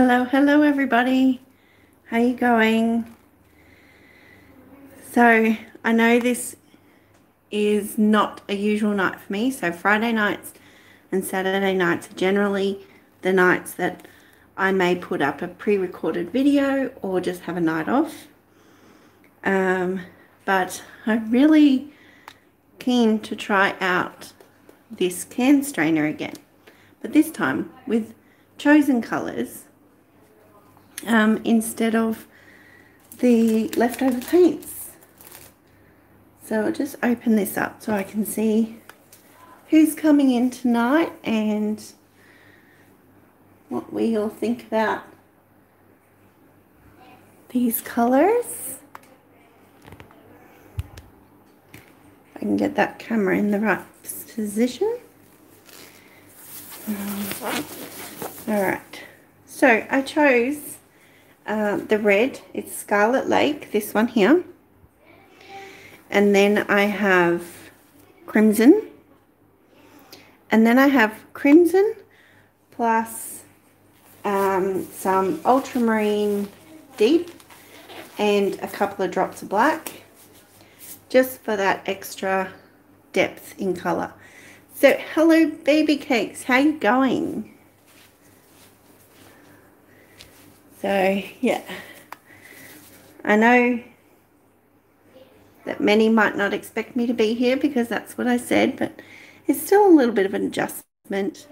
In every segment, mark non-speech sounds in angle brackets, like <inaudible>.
Hello, hello everybody. How you going? So, I know this is not a usual night for me. So, Friday nights and Saturday nights are generally the nights that I may put up a pre-recorded video or just have a night off. Um, but I'm really keen to try out this can strainer again. But this time with chosen colours um, instead of the leftover paints. So I'll just open this up so I can see who's coming in tonight and what we all think about these colours. I can get that camera in the right position. Alright, so I chose uh, the red, it's Scarlet Lake, this one here. And then I have crimson. And then I have crimson plus um, some ultramarine deep and a couple of drops of black just for that extra depth in colour. So hello baby cakes, how you going? So, yeah. I know that many might not expect me to be here because that's what I said, but it's still a little bit of an adjustment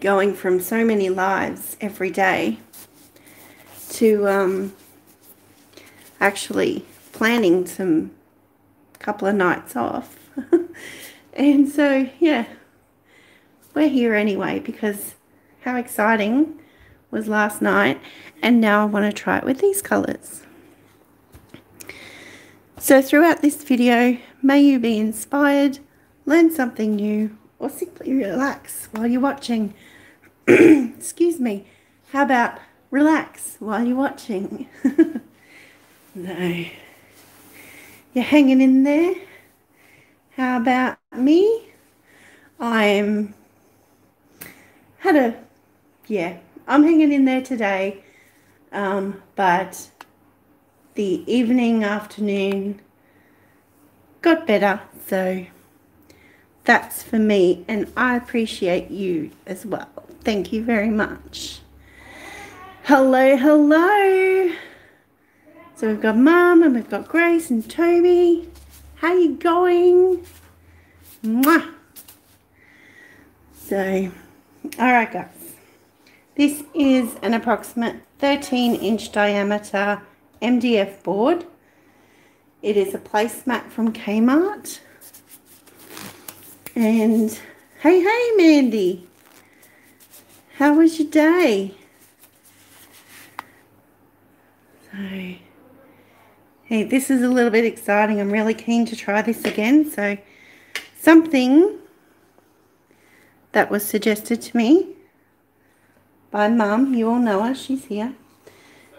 going from so many lives every day to um, actually planning some couple of nights off. <laughs> and so, yeah, we're here anyway because how exciting was last night and now I want to try it with these colours. So throughout this video, may you be inspired, learn something new, or simply relax while you're watching. <clears throat> Excuse me. How about relax while you're watching? <laughs> no. You're hanging in there? How about me? I'm had a yeah I'm hanging in there today, um, but the evening, afternoon got better. So that's for me, and I appreciate you as well. Thank you very much. Hello, hello. So we've got Mum and we've got Grace and Toby. How you going? Mwah. So, all right, guys. This is an approximate 13 inch diameter MDF board. It is a placemat from Kmart. And hey, hey, Mandy. How was your day? So, hey, this is a little bit exciting. I'm really keen to try this again. So, something that was suggested to me by mum, you all know her, she's here, <laughs>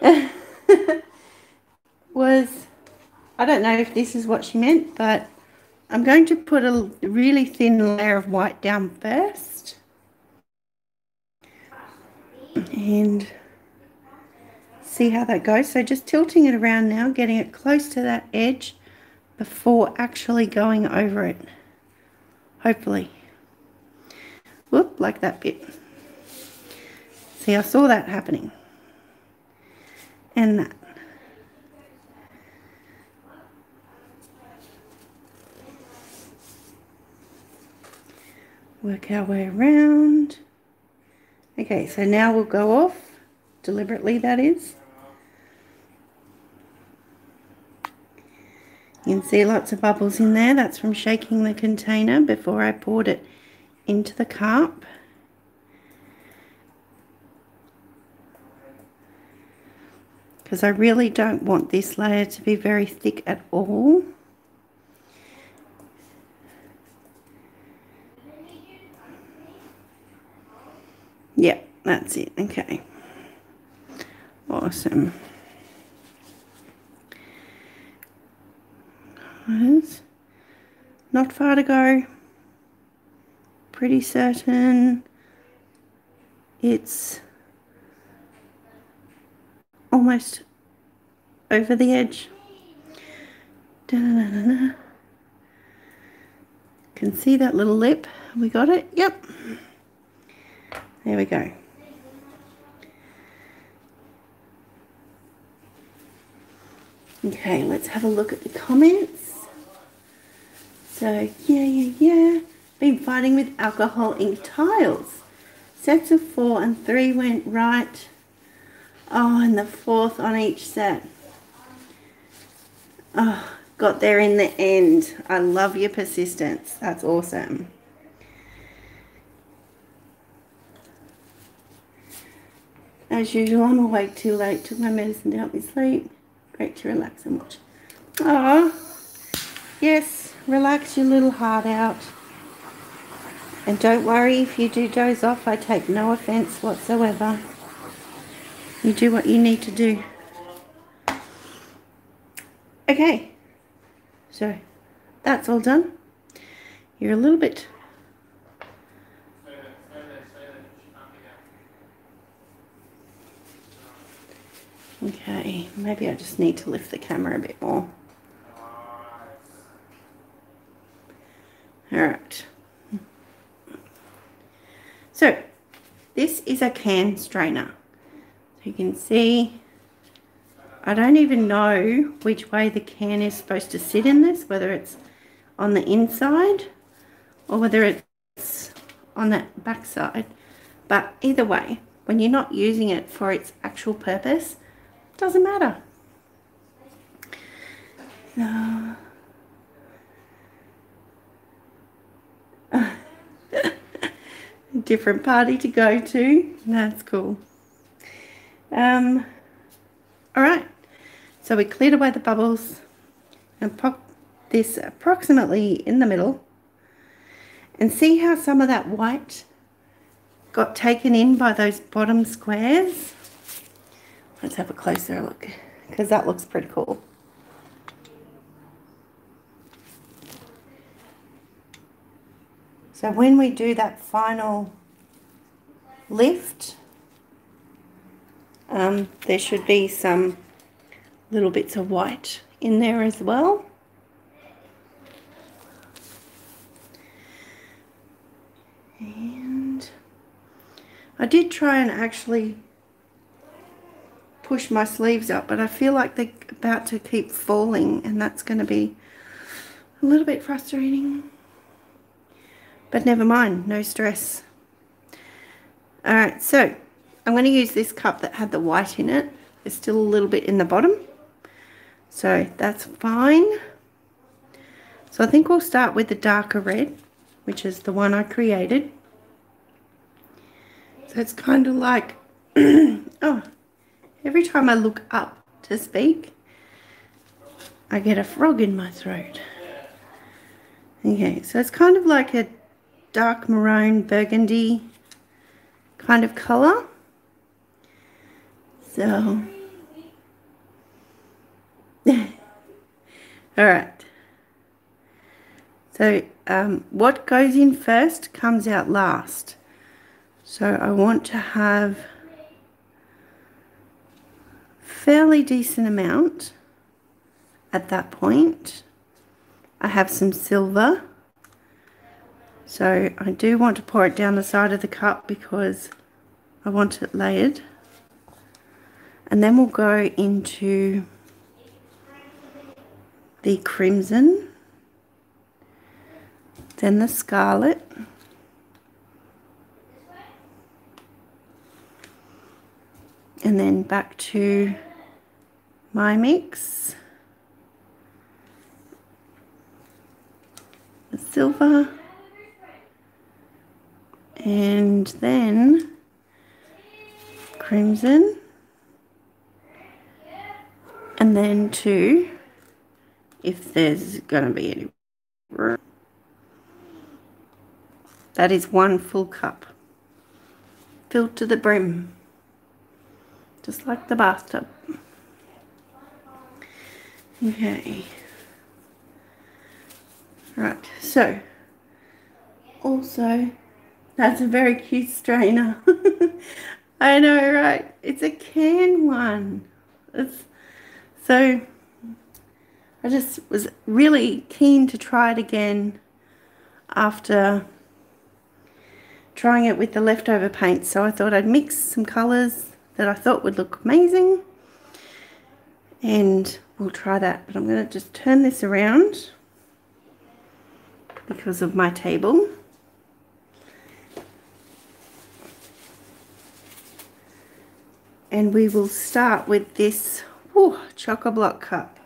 was, I don't know if this is what she meant, but I'm going to put a really thin layer of white down first. And see how that goes. So just tilting it around now, getting it close to that edge before actually going over it. Hopefully. Whoop, like that bit. See, I saw that happening. And that. Work our way around. Okay, so now we'll go off, deliberately that is. You can see lots of bubbles in there. That's from shaking the container before I poured it into the cup. Because I really don't want this layer to be very thick at all. Yep, that's it. Okay. Awesome. Not far to go. Pretty certain it's almost over the edge. Da -da -da Can see that little lip? We got it? Yep. There we go. Okay, let's have a look at the comments. So, yeah, yeah, yeah. Been fighting with alcohol ink tiles. Sets of four and three went right. Oh, and the fourth on each set. Oh, got there in the end. I love your persistence. That's awesome. As usual, I'm awake too late. Took my medicine to help me sleep. Great to relax and watch. Ah, yes, relax your little heart out. And don't worry if you do doze off. I take no offence whatsoever. You do what you need to do. Okay, so that's all done. You're a little bit Okay, maybe I just need to lift the camera a bit more. Alright. So, this is a can strainer. So you can see, I don't even know which way the can is supposed to sit in this, whether it's on the inside or whether it's on that back side. But either way, when you're not using it for its actual purpose, doesn't matter. No. <laughs> Different party to go to. That's cool. Um, all right. So we cleared away the bubbles and pop this approximately in the middle. And see how some of that white got taken in by those bottom squares? Let's have a closer look because that looks pretty cool. So when we do that final lift, um, there should be some little bits of white in there as well. And I did try and actually push my sleeves up, but I feel like they're about to keep falling and that's going to be a little bit frustrating. But never mind, no stress. Alright, so I'm going to use this cup that had the white in it. There's still a little bit in the bottom. So that's fine. So I think we'll start with the darker red, which is the one I created. So it's kind of like, <clears throat> oh, Every time I look up to speak, I get a frog in my throat. Okay, so it's kind of like a dark maroon burgundy kind of colour. So, <laughs> alright. So, um, what goes in first comes out last. So I want to have fairly decent amount at that point. I have some silver. So I do want to pour it down the side of the cup because I want it layered. And then we'll go into the crimson, then the scarlet, and then back to my mix, the silver, and then crimson, and then two, if there's going to be any room. That is one full cup, filled to the brim, just like the bathtub. Okay. Right, so also that's a very cute strainer. <laughs> I know, right? It's a can one. It's, so I just was really keen to try it again after trying it with the leftover paint. So I thought I'd mix some colours that I thought would look amazing. And we'll try that. But I'm going to just turn this around because of my table. And we will start with this ooh, Choco-Block cup.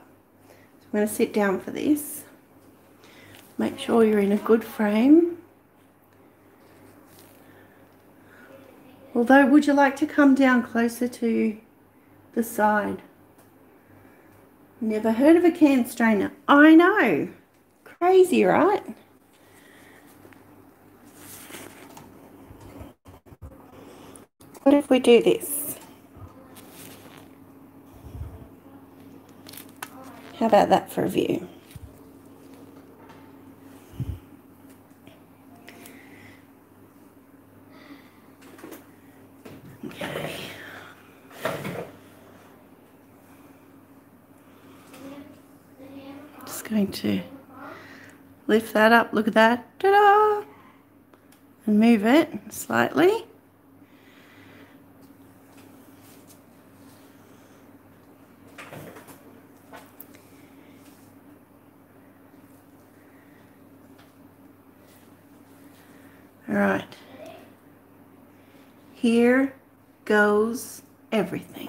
I'm going to sit down for this. Make sure you're in a good frame. Although, would you like to come down closer to the side? Never heard of a can strainer. I know. Crazy, right? What if we do this? How about that for a view? Okay. Just going to lift that up, look at that, ta-da, and move it slightly. All right. Here goes everything.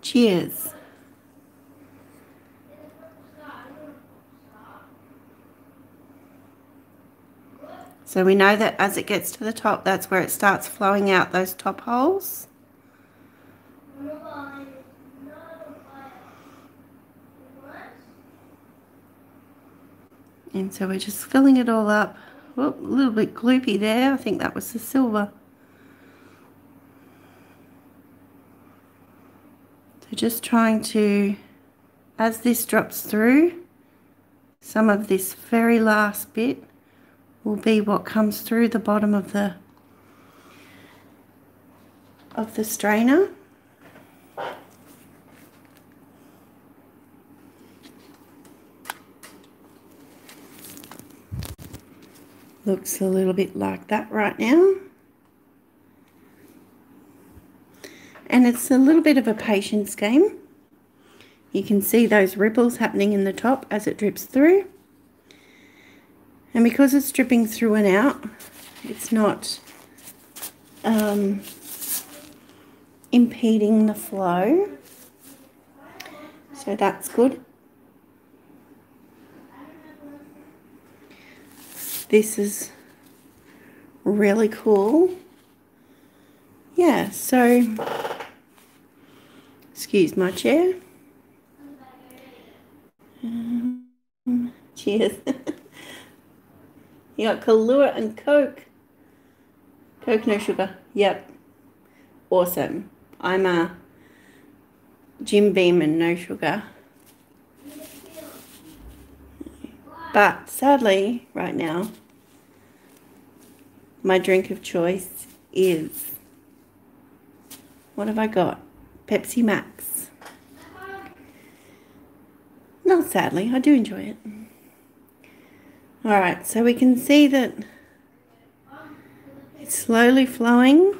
Cheers. So we know that as it gets to the top, that's where it starts flowing out those top holes. And so we're just filling it all up. Whoop, a little bit gloopy there. I think that was the silver. So just trying to, as this drops through, some of this very last bit will be what comes through the bottom of the of the strainer. Looks a little bit like that right now. And it's a little bit of a patience game. You can see those ripples happening in the top as it drips through. And because it's dripping through and out, it's not um, impeding the flow. So that's good. This is really cool. Yeah, so, excuse my chair. Um, cheers. <laughs> you got Kahlua and Coke. Coke, no sugar. Yep. Awesome. I'm a Jim Beam and no sugar. But sadly, right now, my drink of choice is what have I got? Pepsi Max. Not sadly, I do enjoy it. Alright, so we can see that it's slowly flowing.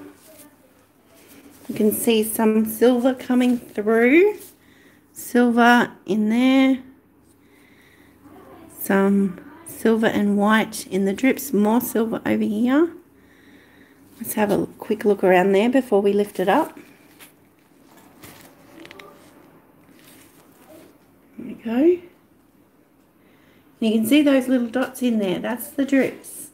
You can see some silver coming through. Silver in there. Some silver and white in the drips. More silver over here. Let's have a quick look around there before we lift it up. There we go. You can see those little dots in there. That's the drips.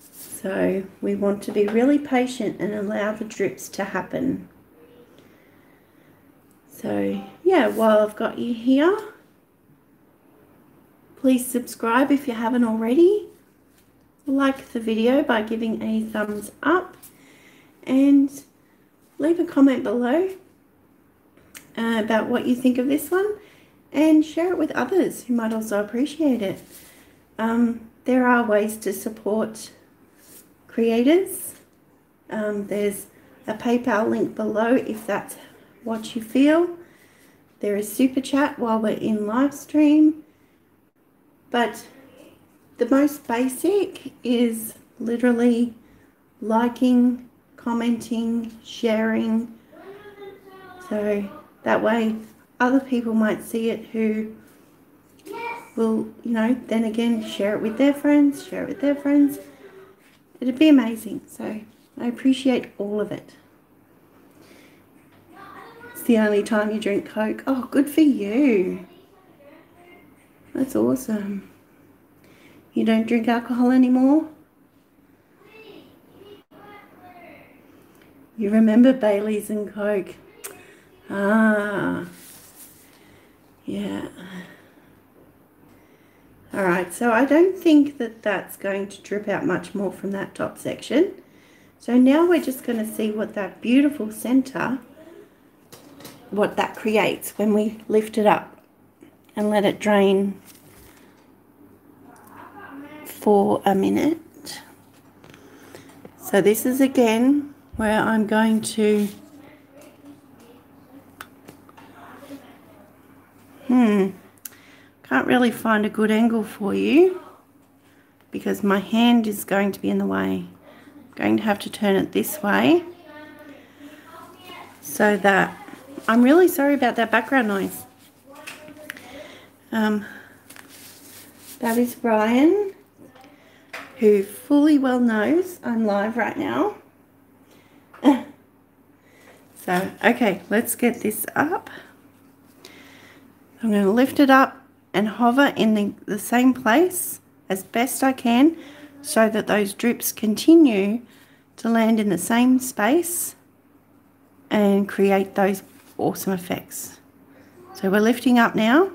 So we want to be really patient and allow the drips to happen. So yeah, while I've got you here, please subscribe if you haven't already like the video by giving a thumbs up and leave a comment below uh, about what you think of this one and share it with others who might also appreciate it. Um, there are ways to support creators. Um, there's a PayPal link below if that's what you feel. There is super chat while we're in live stream. But the most basic is literally liking, commenting, sharing. So that way other people might see it who will, you know, then again share it with their friends, share it with their friends. It'd be amazing. So I appreciate all of it. It's the only time you drink Coke. Oh, good for you. That's awesome. You don't drink alcohol anymore? You remember Bailey's and Coke? Ah, yeah. All right, so I don't think that that's going to drip out much more from that top section. So now we're just going to see what that beautiful center, what that creates when we lift it up and let it drain for a minute. So this is again where I'm going to hmm can't really find a good angle for you because my hand is going to be in the way. I'm going to have to turn it this way so that I'm really sorry about that background noise. Um, that is Brian who fully well knows I'm live right now. <laughs> so, okay, let's get this up. I'm going to lift it up and hover in the, the same place as best I can so that those drips continue to land in the same space and create those awesome effects. So we're lifting up now.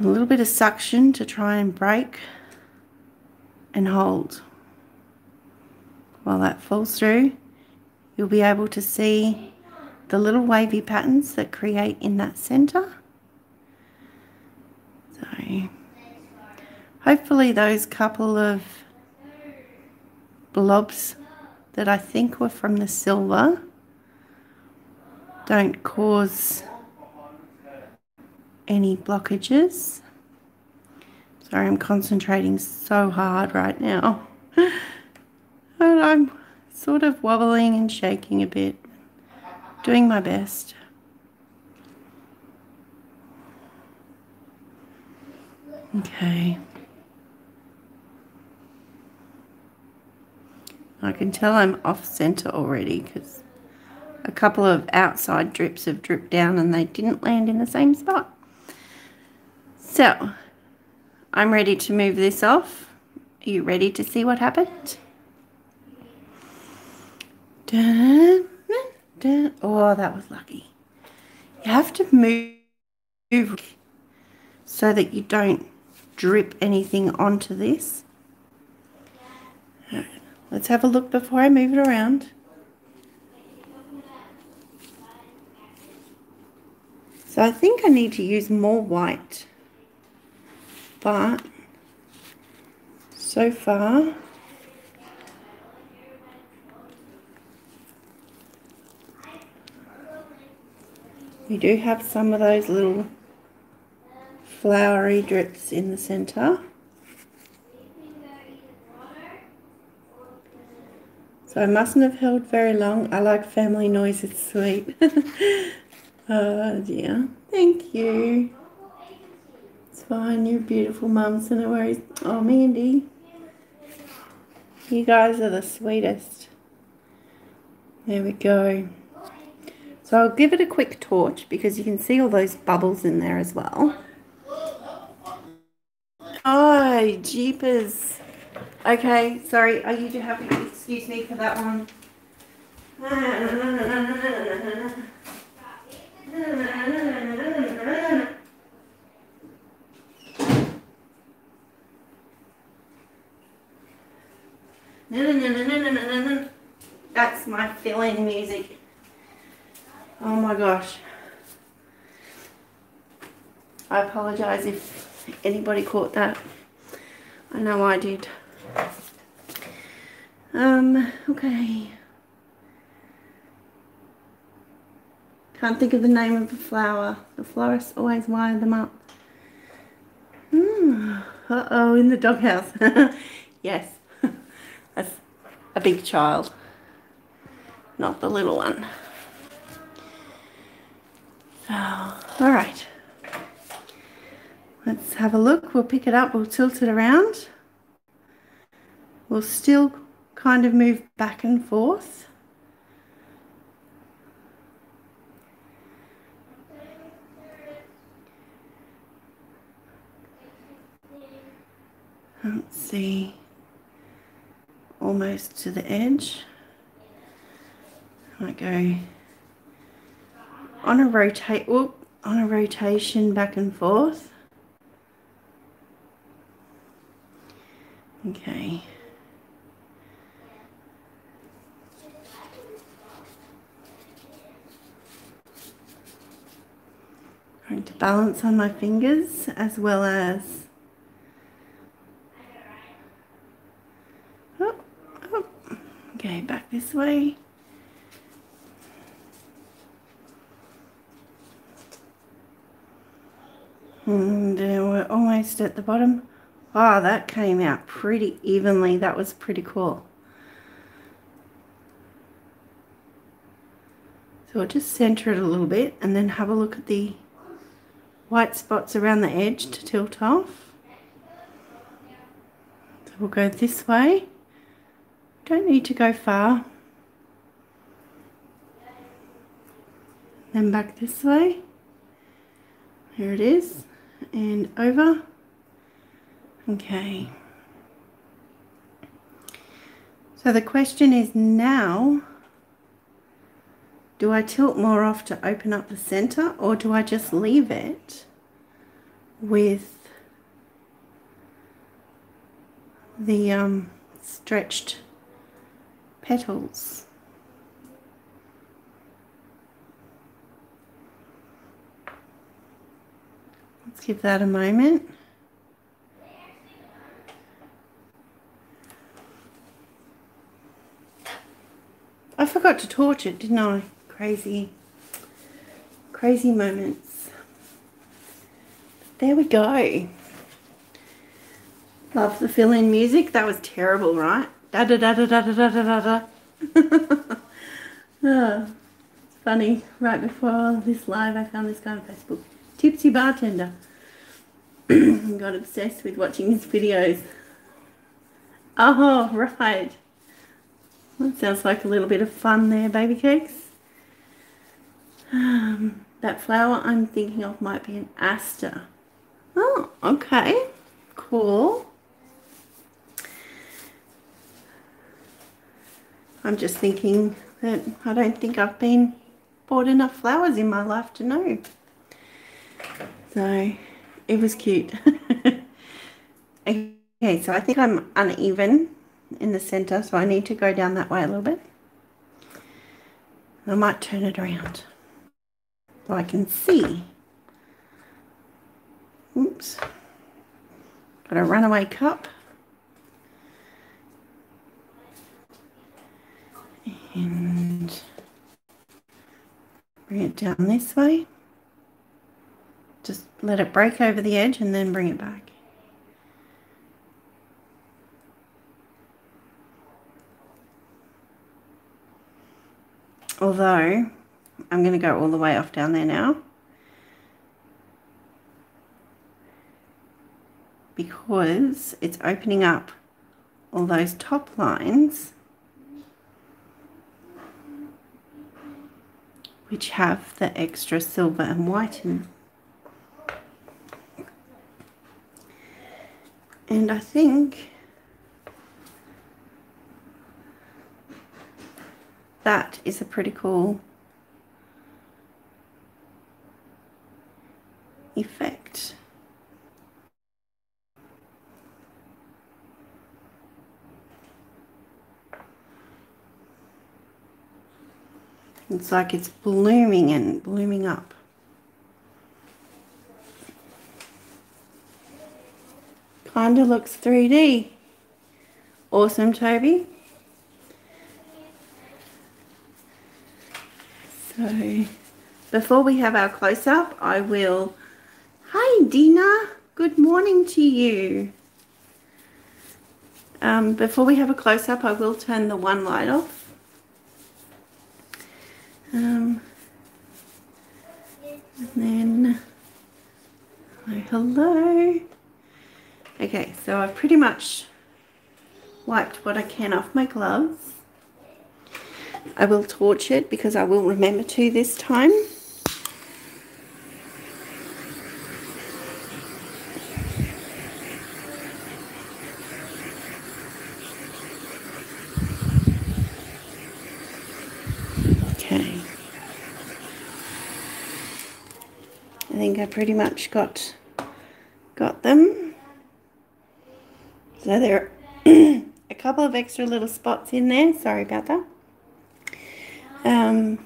A little bit of suction to try and break and hold. While that falls through, you'll be able to see the little wavy patterns that create in that center. So hopefully those couple of blobs that I think were from the silver don't cause any blockages. Sorry, I'm concentrating so hard right now. <laughs> and I'm sort of wobbling and shaking a bit, doing my best. Okay. I can tell I'm off center already because a couple of outside drips have dripped down and they didn't land in the same spot. So, I'm ready to move this off. Are you ready to see what happened? Dun, dun. Oh, that was lucky. You have to move so that you don't drip anything onto this. Right, let's have a look before I move it around. So I think I need to use more white but so far we do have some of those little flowery drips in the center. So I mustn't have held very long. I like family noise it's sweet. Oh <laughs> dear. Thank you fine. You're beautiful, Mum, so no worries. Oh, Mandy. You guys are the sweetest. There we go. So I'll give it a quick torch because you can see all those bubbles in there as well. Oh, jeepers. Okay, sorry. Are you happy excuse me for that one? That's my filling music. Oh my gosh. I apologize if anybody caught that. I know I did. Um, okay. Can't think of the name of the flower. The florists always wire them up. Mm. Uh-oh, in the doghouse. <laughs> yes, <laughs> that's a big child, not the little one. So, all right. Let's have a look. We'll pick it up. We'll tilt it around. We'll still kind of move back and forth. Let's see, almost to the edge. I go on a rotate, whoop, on a rotation back and forth. Okay. Trying to balance on my fingers as well as oh, oh. Okay, back this way. And uh, we're at the bottom. Oh, that came out pretty evenly. That was pretty cool. So I'll just center it a little bit and then have a look at the white spots around the edge to tilt off. So we'll go this way. Don't need to go far. Then back this way. Here it is. And over. Okay. So the question is now, do I tilt more off to open up the center or do I just leave it with the um, stretched petals. Let's give that a moment. Forgot to torch it, didn't I? Crazy, crazy moments. There we go. Love the fill-in music. That was terrible, right? Da da da da da da da da da. oh, <laughs> it's funny. Right before this live, I found this guy on Facebook. Tipsy bartender. <clears throat> Got obsessed with watching his videos. Oh, right. That sounds like a little bit of fun there, baby cakes. Um, that flower I'm thinking of might be an aster. Oh, okay. Cool. I'm just thinking that I don't think I've been bought enough flowers in my life to know. So it was cute. <laughs> okay, so I think I'm uneven in the center, so I need to go down that way a little bit. I might turn it around so I can see. Oops. Got a runaway cup. and bring it down this way. Just let it break over the edge and then bring it back. Although, I'm going to go all the way off down there now. Because it's opening up all those top lines which have the extra silver and white in And I think that is a pretty cool effect. It's like it's blooming and blooming up. Kinda looks 3D. Awesome, Toby. So before we have our close-up, I will... Hi, Dina. Good morning to you. Um, before we have a close-up, I will turn the one light off. Um, and then, hello, hello. Okay, so I've pretty much wiped what I can off my gloves. I will torch it because I will remember to this time. Okay. I think I pretty much got got them. So there are <clears throat> a couple of extra little spots in there. Sorry about that. Um,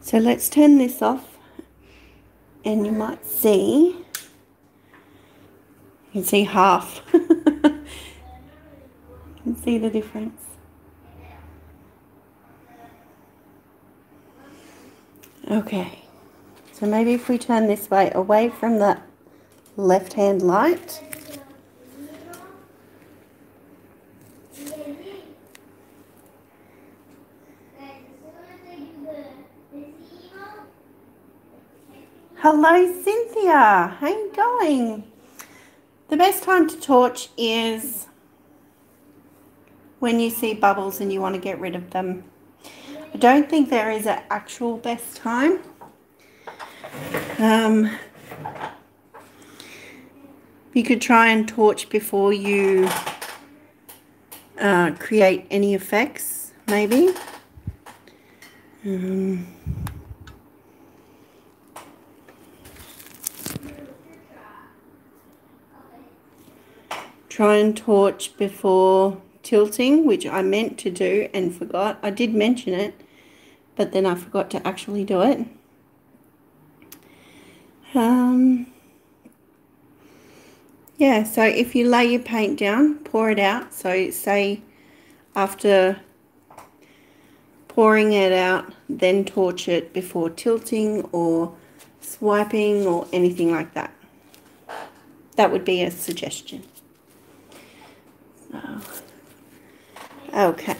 so let's turn this off and you might see, you can see half. <laughs> you can see the difference. Okay, so maybe if we turn this way away from the left hand light, Hello, Cynthia. How you going? The best time to torch is when you see bubbles and you want to get rid of them. I don't think there is an actual best time. Um, you could try and torch before you uh, create any effects, maybe. Um, try and torch before tilting, which I meant to do and forgot. I did mention it, but then I forgot to actually do it. Um, yeah, so if you lay your paint down, pour it out. So say after pouring it out, then torch it before tilting or swiping or anything like that. That would be a suggestion. Oh. Okay.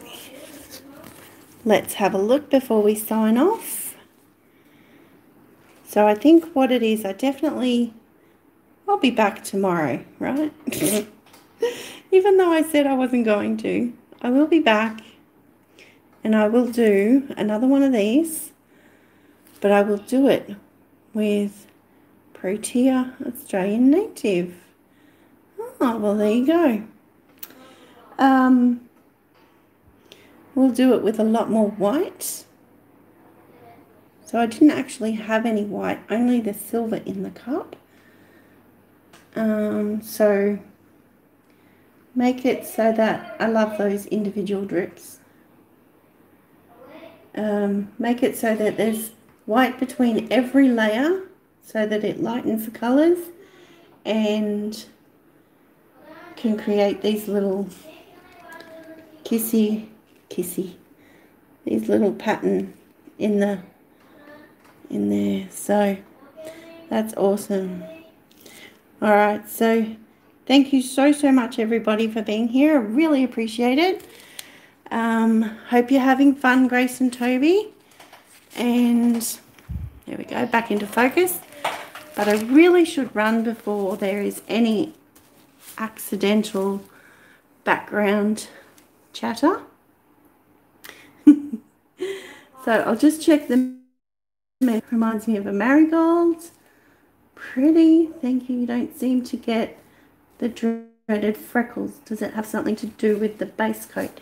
Let's have a look before we sign off. So I think what it is, I definitely, I'll be back tomorrow, right? <laughs> Even though I said I wasn't going to, I will be back and I will do another one of these, but I will do it with Protea Australian Native. Oh, well, there you go. Um, we'll do it with a lot more white. So I didn't actually have any white, only the silver in the cup. Um, so make it so that I love those individual drips. Um, make it so that there's white between every layer so that it lightens the colours and can create these little kissy, kissy, these little pattern in the, in there. So that's awesome. All right. So thank you so, so much everybody for being here. I really appreciate it. Um, hope you're having fun, Grace and Toby. And there we go, back into focus. But I really should run before there is any accidental background chatter. <laughs> so I'll just check the it reminds me of a marigold. Pretty. Thank you. You don't seem to get the dreaded freckles. Does it have something to do with the base coat?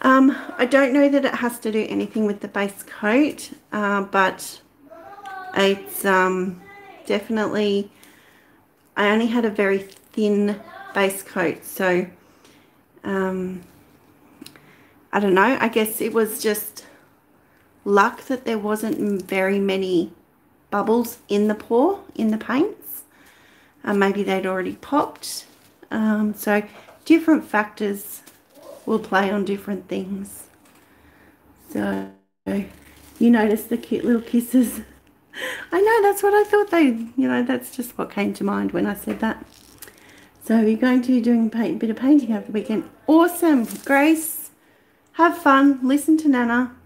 Um, I don't know that it has to do anything with the base coat, uh, but it's um, definitely, I only had a very thin base coat, so um, I don't know. I guess it was just luck that there wasn't very many bubbles in the pour, in the paints. Uh, maybe they'd already popped. Um, so different factors will play on different things. So You notice the cute little kisses. <laughs> I know, that's what I thought they, you know, that's just what came to mind when I said that. So you're going to be doing a bit of painting over the weekend. Awesome. Grace, have fun. Listen to Nana.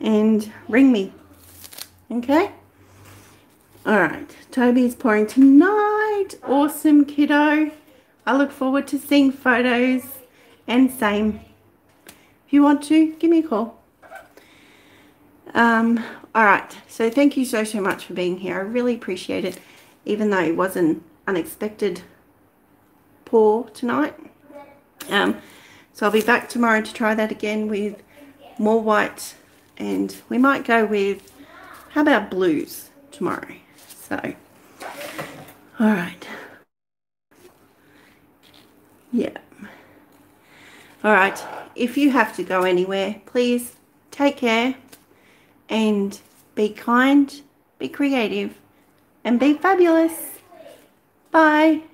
And ring me. Okay? All right. Toby's pouring tonight. Awesome, kiddo. I look forward to seeing photos. And same. If you want to, give me a call. Um, all right. So thank you so, so much for being here. I really appreciate it. Even though it was an unexpected pour tonight. Um, so I'll be back tomorrow to try that again with more white. And we might go with, how about blues tomorrow? So, all right. Yeah. All right. If you have to go anywhere, please take care and be kind, be creative, and be fabulous. Bye.